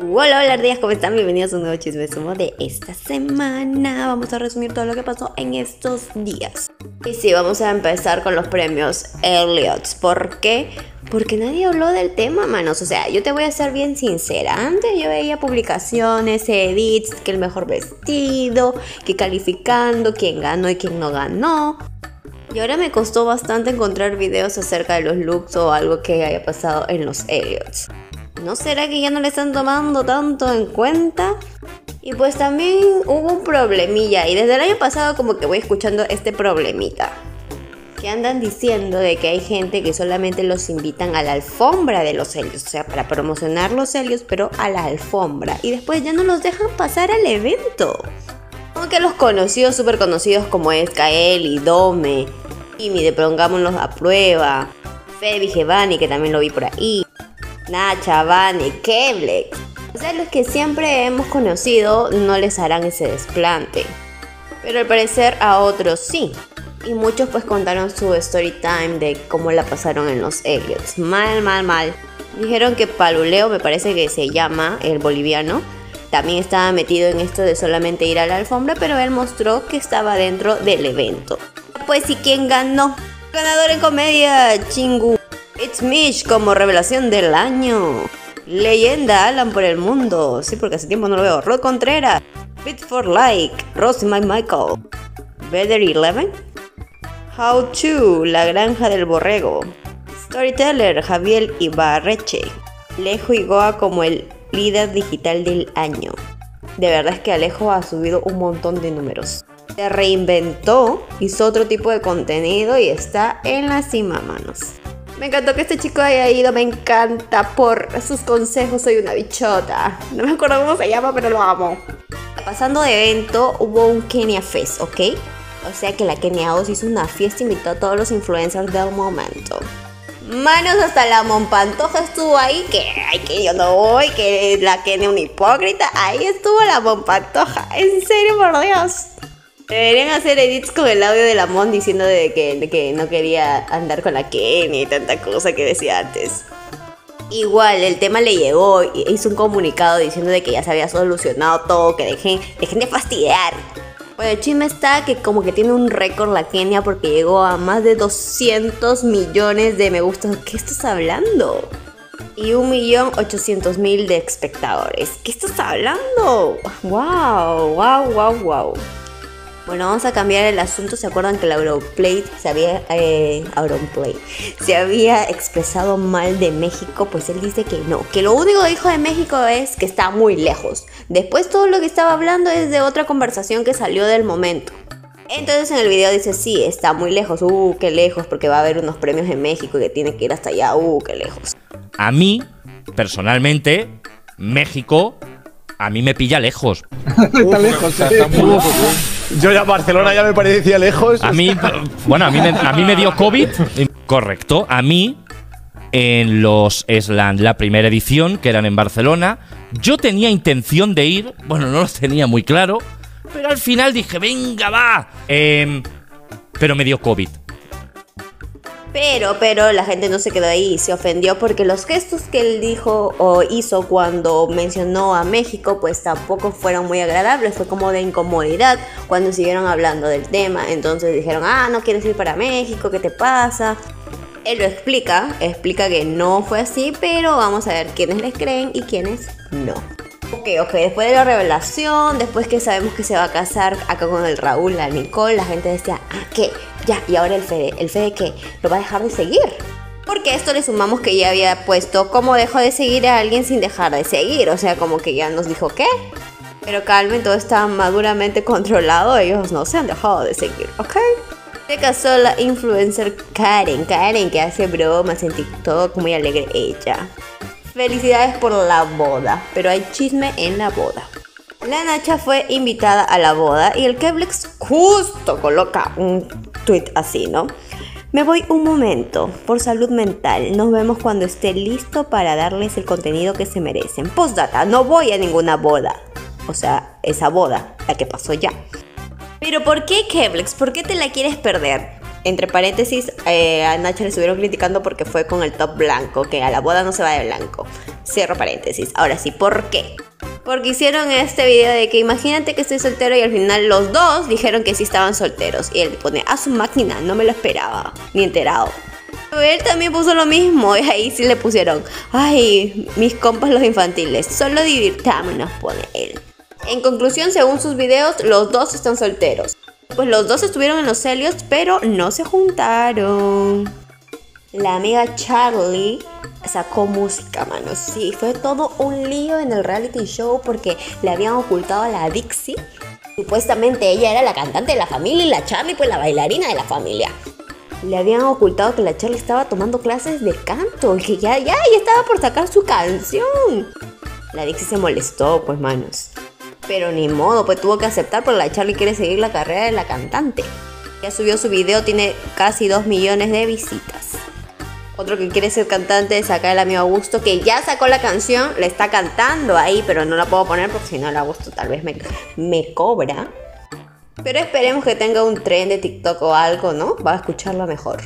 Hola, hola días, ¿cómo están? Bienvenidos a un nuevo chisme sumo de esta semana. Vamos a resumir todo lo que pasó en estos días. Y sí, vamos a empezar con los premios Elliots. ¿Por qué? Porque nadie habló del tema, manos. O sea, yo te voy a ser bien sincera. Antes yo veía publicaciones, edits, que el mejor vestido, que calificando, quién ganó y quién no ganó. Y ahora me costó bastante encontrar videos acerca de los looks o algo que haya pasado en los Elliots. ¿No será que ya no le están tomando tanto en cuenta? Y pues también hubo un problemilla y desde el año pasado como que voy escuchando este problemita. Que andan diciendo de que hay gente que solamente los invitan a la alfombra de los helios, o sea, para promocionar los helios, pero a la alfombra. Y después ya no los dejan pasar al evento. Aunque los conocidos, súper conocidos como es Kael y Dome, y de Pongámonos a prueba, Fede Giovanni, que también lo vi por ahí, Nacha, Vani, Keblex. O sea, los que siempre hemos conocido no les harán ese desplante. Pero al parecer a otros sí. Y muchos pues contaron su story time de cómo la pasaron en los Elliots. Mal, mal, mal. Dijeron que Paluleo, me parece que se llama, el boliviano, también estaba metido en esto de solamente ir a la alfombra, pero él mostró que estaba dentro del evento. Pues, ¿y quién ganó? Ganador en comedia, Chingu It's Mish como revelación del año. Leyenda Alan por el mundo. Sí, porque hace tiempo no lo veo. Rod Contreras. Fit for Like. Rosie Michael. Better Eleven. How to. La granja del borrego. Storyteller Javier Ibarreche. Alejo Igoa como el líder digital del año. De verdad es que Alejo ha subido un montón de números. Se reinventó, hizo otro tipo de contenido y está en la cima, manos. Me encantó que este chico haya ido, me encanta por sus consejos, soy una bichota. No me acuerdo cómo se llama, pero lo amo. Pasando de evento, hubo un Kenia Fest, ¿ok? O sea que la Kenia Oz hizo una fiesta, invitó a todos los influencers del momento. Manos hasta la Monpantoja estuvo ahí, que ay, que yo no voy, que la Kenia una hipócrita. Ahí estuvo la Monpantoja. En serio, por Dios. Deberían hacer edits con el audio de Lamont diciendo de que, que no quería andar con la Kenny y tanta cosa que decía antes. Igual, el tema le llegó y hizo un comunicado diciendo de que ya se había solucionado todo, que dejen, dejen de fastidiar. Bueno, el chisme está que como que tiene un récord la Kenia porque llegó a más de 200 millones de me gustas. ¿Qué estás hablando? Y 1.800.000 de espectadores. ¿Qué estás hablando? ¡Wow! ¡Wow! ¡Wow! ¡Wow! Bueno, vamos a cambiar el asunto. ¿Se acuerdan que la Europlate se había, eh, se había expresado mal de México? Pues él dice que no, que lo único que dijo de México es que está muy lejos. Después todo lo que estaba hablando es de otra conversación que salió del momento. Entonces en el video dice, sí, está muy lejos, uh, qué lejos, porque va a haber unos premios en México y que tiene que ir hasta allá, uh, qué lejos. A mí, personalmente, México, a mí me pilla lejos. está lejos, está muy lejos. Yo ya Barcelona ya me parecía lejos. A mí, bueno, a mí me, a mí me dio COVID. Correcto. A mí, en los Sland, la primera edición, que eran en Barcelona, yo tenía intención de ir. Bueno, no lo tenía muy claro. Pero al final dije, venga, va. Em, pero me dio COVID. Pero, pero la gente no se quedó ahí, se ofendió porque los gestos que él dijo o hizo cuando mencionó a México pues tampoco fueron muy agradables, fue como de incomodidad cuando siguieron hablando del tema, entonces dijeron, ah, no quieres ir para México, ¿qué te pasa? Él lo explica, explica que no fue así, pero vamos a ver quiénes les creen y quiénes no. Ok, ok, después de la revelación, después que sabemos que se va a casar acá con el Raúl, la Nicole, la gente decía, ah, ¿qué? Ya, y ahora el Fede, ¿el Fede qué? ¿Lo va a dejar de seguir? Porque esto le sumamos que ya había puesto cómo dejó de seguir a alguien sin dejar de seguir, o sea, como que ya nos dijo qué. Pero calmen, todo está maduramente controlado, ellos no se han dejado de seguir, ¿ok? Se casó la influencer Karen, Karen que hace bromas en TikTok, muy alegre ella. Felicidades por la boda, pero hay chisme en la boda. La Nacha fue invitada a la boda y el Keblex justo coloca un tweet así, ¿no? Me voy un momento, por salud mental. Nos vemos cuando esté listo para darles el contenido que se merecen. Postdata, no voy a ninguna boda. O sea, esa boda, la que pasó ya. Pero ¿por qué Keblex? ¿Por qué te la quieres perder? Entre paréntesis, eh, a Nacha le estuvieron criticando porque fue con el top blanco, que a la boda no se va de blanco. Cierro paréntesis. Ahora sí, ¿por qué? Porque hicieron este video de que imagínate que estoy soltero y al final los dos dijeron que sí estaban solteros. Y él pone a su máquina, no me lo esperaba, ni enterado. Él también puso lo mismo y ahí sí le pusieron, ay, mis compas los infantiles, solo divirtámonos, pone él. En conclusión, según sus videos, los dos están solteros. Pues los dos estuvieron en los celios, pero no se juntaron. La amiga Charlie sacó música, mano. Sí, fue todo un lío en el reality show porque le habían ocultado a la Dixie. Supuestamente ella era la cantante de la familia y la Charlie pues la bailarina de la familia. Le habían ocultado que la Charlie estaba tomando clases de canto y que ya, ya, ya estaba por sacar su canción. La Dixie se molestó, pues, manos. Pero ni modo, pues tuvo que aceptar porque la Charlie quiere seguir la carrera de la cantante. Ya subió su video, tiene casi 2 millones de visitas. Otro que quiere ser cantante es acá el amigo Augusto, que ya sacó la canción, la está cantando ahí, pero no la puedo poner porque si no el Augusto tal vez me, me cobra. Pero esperemos que tenga un tren de TikTok o algo, ¿no? Va a escucharlo mejor.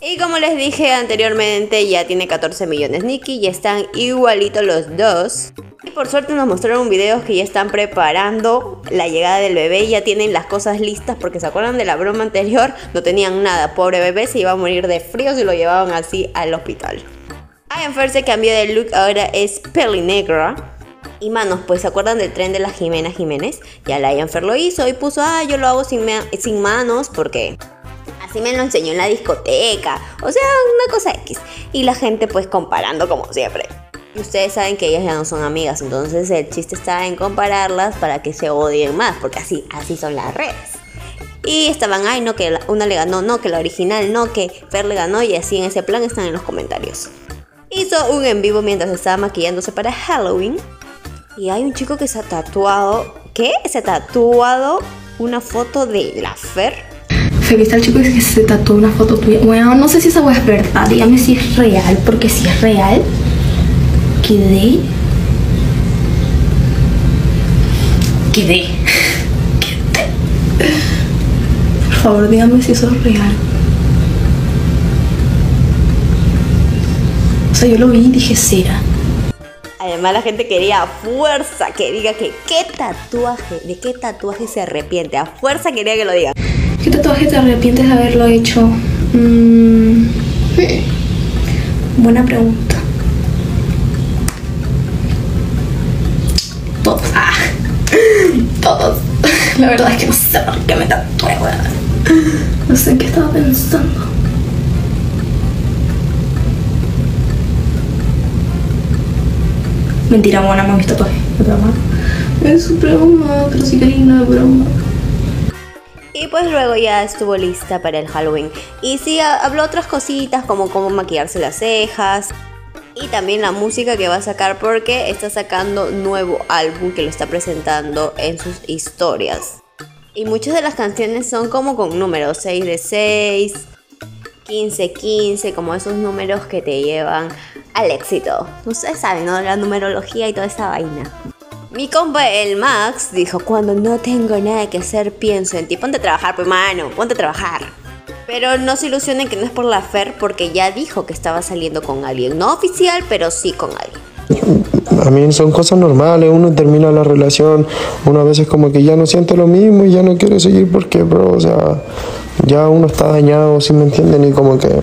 Y como les dije anteriormente, ya tiene 14 millones Nicky y están igualitos los dos. Y por suerte nos mostraron videos que ya están preparando la llegada del bebé ya tienen las cosas listas porque se acuerdan de la broma anterior, no tenían nada, pobre bebé se iba a morir de frío si lo llevaban así al hospital. Ian se cambió de look, ahora es peli negra. Y manos, pues se acuerdan del tren de la Jimena Jiménez. Ya la Ian lo hizo y puso, ah, yo lo hago sin, sin manos porque así me lo enseñó en la discoteca. O sea, una cosa X. Y la gente pues comparando como siempre. Y ustedes saben que ellas ya no son amigas, entonces el chiste está en compararlas para que se odien más, porque así, así son las redes. Y estaban, ay, no, que una le ganó, no, que la original, no, que Fer le ganó, y así en ese plan están en los comentarios. Hizo un en vivo mientras estaba maquillándose para Halloween. Y hay un chico que se ha tatuado, ¿qué? Se ha tatuado una foto de la Fer. Fe, ¿viste al chico que se tatuó una foto tuya? Bueno, no sé si esa es verdad, dígame si es real, porque si es real, quedé. Quedé. Quedé. Por favor, dígame si eso es real. O sea, yo lo vi y dije, será. Además la gente quería a fuerza que diga que qué tatuaje, de qué tatuaje se arrepiente. A fuerza quería que lo diga. ¿Qué tatuaje te arrepientes de haberlo hecho? Mm, buena pregunta. Todos. Ah, todos. La verdad es que no sé por qué me tatué, No sé qué estaba pensando. Mentira, buena mami, tatuaje. Es broma. Es broma, pero sí que linda broma. Y pues luego ya estuvo lista para el Halloween. Y sí, habló otras cositas como cómo maquillarse las cejas. Y también la música que va a sacar porque está sacando nuevo álbum que lo está presentando en sus historias. Y muchas de las canciones son como con números 6 de 6, 15, 15, como esos números que te llevan al éxito. Ustedes saben, ¿no? La numerología y toda esa vaina. Mi compa el Max dijo, cuando no tengo nada que hacer, pienso en ti. Ponte a trabajar, pues mano, ponte a trabajar. Pero no se ilusionen que no es por la Fer, porque ya dijo que estaba saliendo con alguien. No oficial, pero sí con alguien. A mí son cosas normales, uno termina la relación, uno a veces como que ya no siente lo mismo y ya no quiere seguir porque, bro, o sea, ya uno está dañado, si me entienden, y como que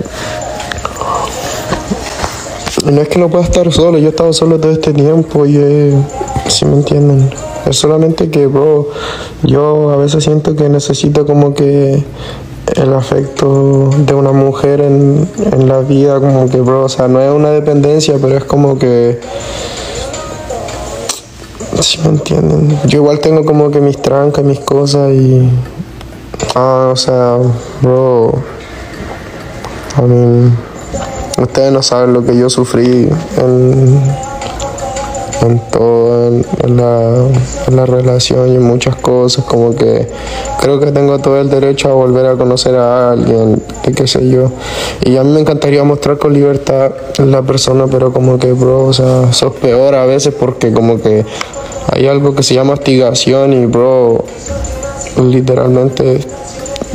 no es que no pueda estar solo, yo he estado solo todo este tiempo y eh, si me entienden. Es solamente que, bro, yo a veces siento que necesito como que el afecto de una mujer en, en la vida, como que, bro, o sea, no es una dependencia, pero es como que... Si me entienden. Yo igual tengo como que mis trancas, mis cosas y... Ah, o sea, bro... I mean, Ustedes no saben lo que yo sufrí en, en todo, en, la, la, relación y en muchas cosas, como que creo que tengo todo el derecho a volver a conocer a alguien, qué sé yo. Y a mí me encantaría mostrar con libertad la persona, pero como que, bro, o sea, sos peor a veces porque como que hay algo que se llama hostigación y, bro, literalmente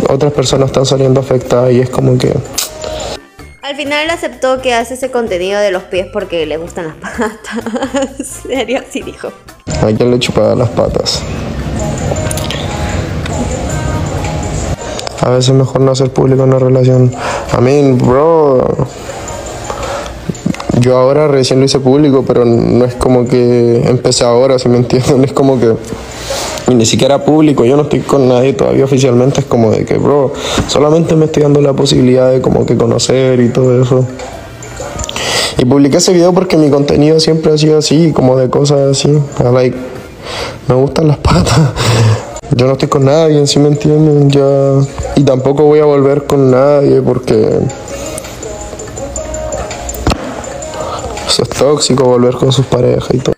otras personas están saliendo afectadas y es como que Al final aceptó que hace ese contenido de los pies porque le gustan las patas. ¿En serio? Sí dijo. a quien le chupaba las patas. A veces mejor no hacer público una relación. I mean, bro. Yo ahora recién lo hice público, pero no es como que empecé ahora, si me entienden. Es como que y ni siquiera público, yo no estoy con nadie todavía oficialmente, es como de que, bro, solamente me estoy dando la posibilidad de como que conocer y todo eso. Y publiqué ese video porque mi contenido siempre ha sido así, como de cosas así. Like, me gustan las patas. Yo no estoy con nadie, si me entienden? Ya. Y tampoco voy a volver con nadie porque. Eso es tóxico volver con sus parejas y todo.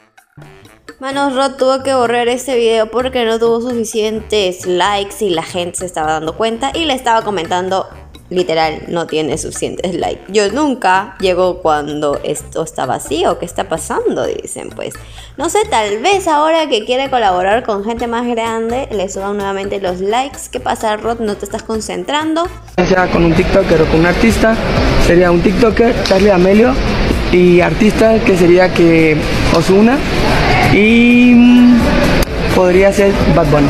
Manos Rod tuvo que borrar este video porque no tuvo suficientes likes y la gente se estaba dando cuenta y le estaba comentando literal no tiene suficientes likes. Yo nunca llego cuando esto está vacío, ¿qué está pasando? Dicen pues. No sé, tal vez ahora que quiere colaborar con gente más grande le suban nuevamente los likes. ¿Qué pasa Rod? ¿No te estás concentrando? sea con un TikToker o con un artista, sería un TikToker, Charlie Amelio, y artista que sería que Osuna y mm, podría ser Bad Bunny.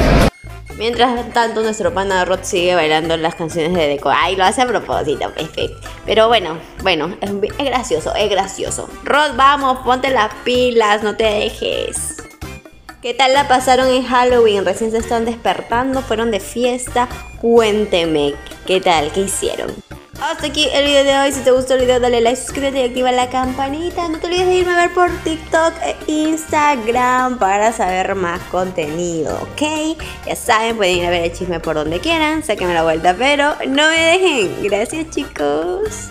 Mientras tanto, nuestro pana Rod sigue bailando las canciones de Deco. Ay, lo hace a propósito, Pepe. Pero bueno, bueno, es, es gracioso, es gracioso. Rod, vamos, ponte las pilas, no te dejes. ¿Qué tal la pasaron en Halloween? Recién se están despertando, fueron de fiesta. Cuénteme, ¿qué tal? ¿Qué hicieron? Hasta aquí el video de hoy. Si te gustó el video, dale like, suscríbete y activa la campanita. No te olvides de irme a ver por TikTok e Instagram para saber más contenido, ¿ok? Ya saben, pueden ir a ver el chisme por donde quieran. Sáquenme la vuelta, pero no me dejen. Gracias, chicos.